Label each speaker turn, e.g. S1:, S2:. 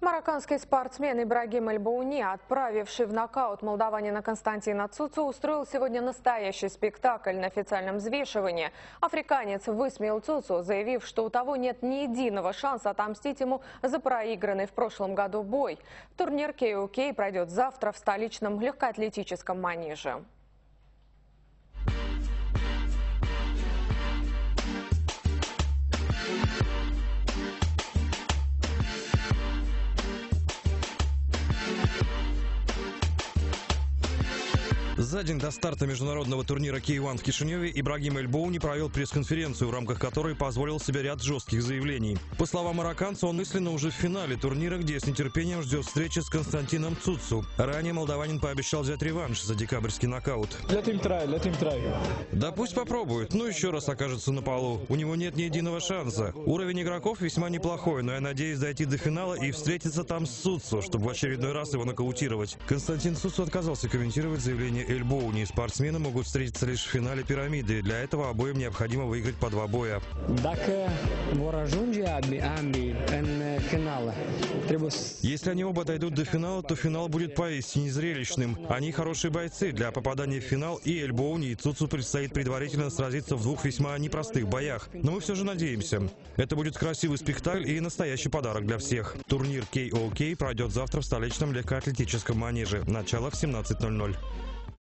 S1: Марокканский спортсмен Ибрагим Эльбауни, отправивший в нокаут молдаванина Константина Цуцу, устроил сегодня настоящий спектакль на официальном взвешивании. Африканец высмеял Цуцу, заявив, что у того нет ни единого шанса отомстить ему за проигранный в прошлом году бой. Турнир KOK пройдет завтра в столичном легкоатлетическом манеже.
S2: За день до старта международного турнира K1 в Кишиневе Ибрагим Эльбоуни провел пресс-конференцию, в рамках которой позволил себе ряд жестких заявлений. По словам марокканца, он мысленно уже в финале турнира, где с нетерпением ждет встречи с Константином Цуцу. Ранее молдаванин пообещал взять реванш за декабрьский нокаут.
S3: Let him try, let him try.
S2: Да пусть попробует, ну еще раз окажется на полу. У него нет ни единого шанса. Уровень игроков весьма неплохой, но я надеюсь дойти до финала и встретиться там с Цуцу, чтобы в очередной раз его нокаутировать. Константин Цуцу отказался комментировать заявление Эльбоуни. Спортсмены могут встретиться лишь в финале пирамиды. Для этого обоим необходимо выиграть по два боя.
S4: Să
S2: Если они оба дойдут до финала, то финал будет поистине зрелищным. Они хорошие бойцы. Для попадания в финал и Эльбоуни, и Цуцу предстоит предварительно сразиться в двух весьма непростых боях. Но мы все же надеемся. Это будет красивый спектакль и настоящий подарок для всех. Турнир KOK пройдет завтра в столичном легкоатлетическом манеже. Начало в 17.00.